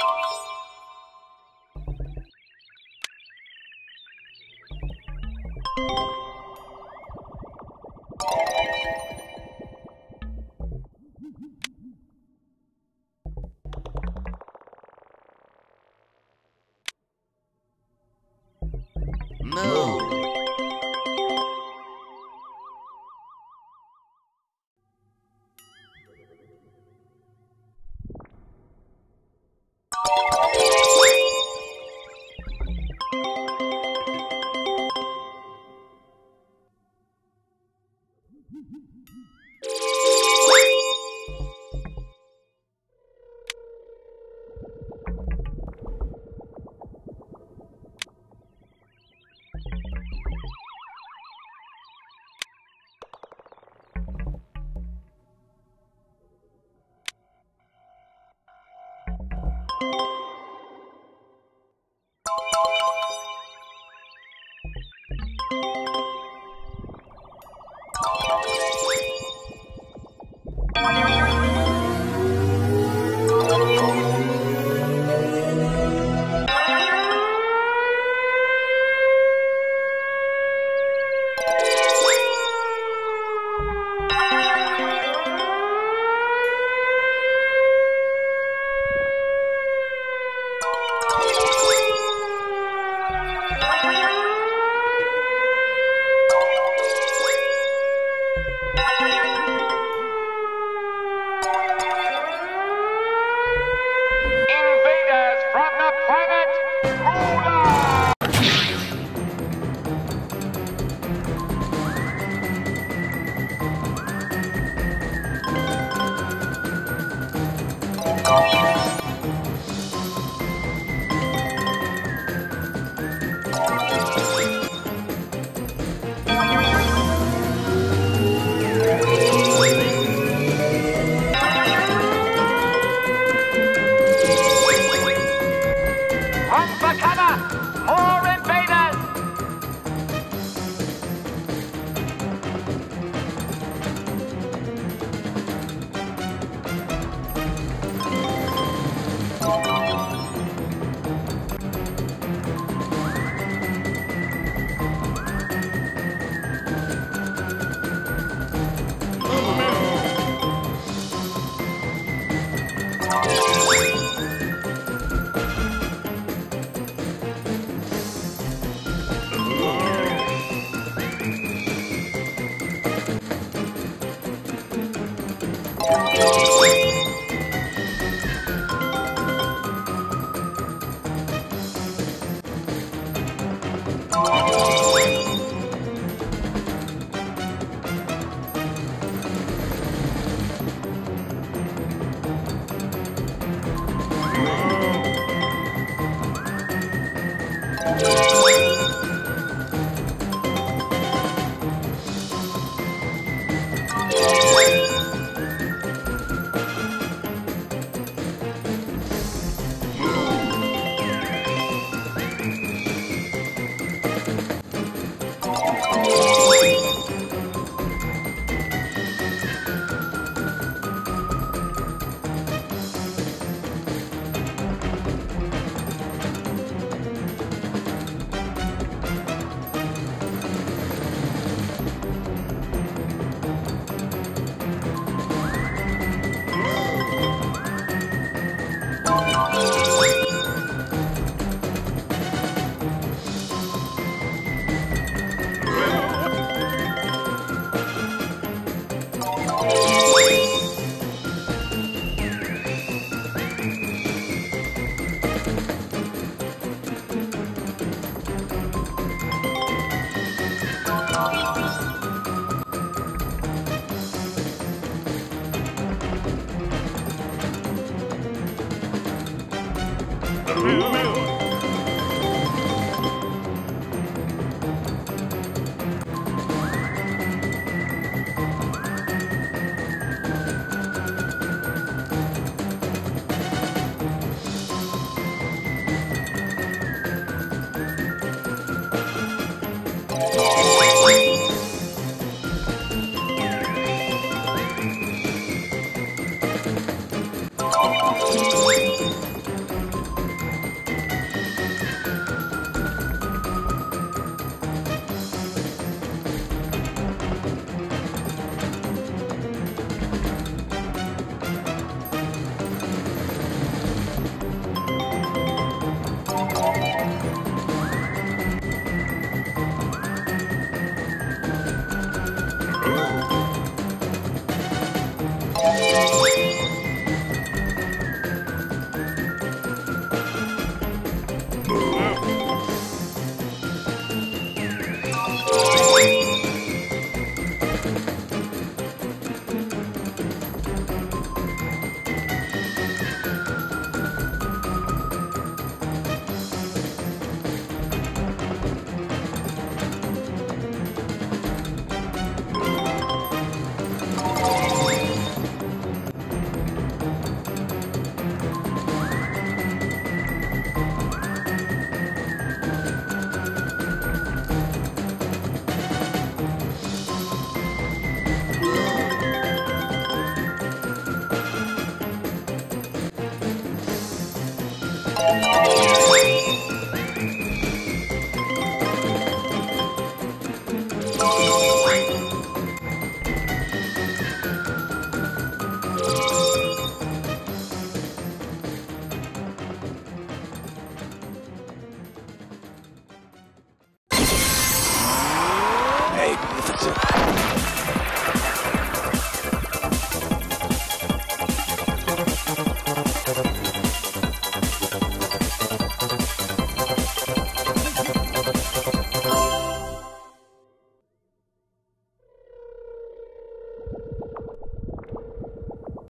Thank you. Hum, hum, hum, hum. Bye.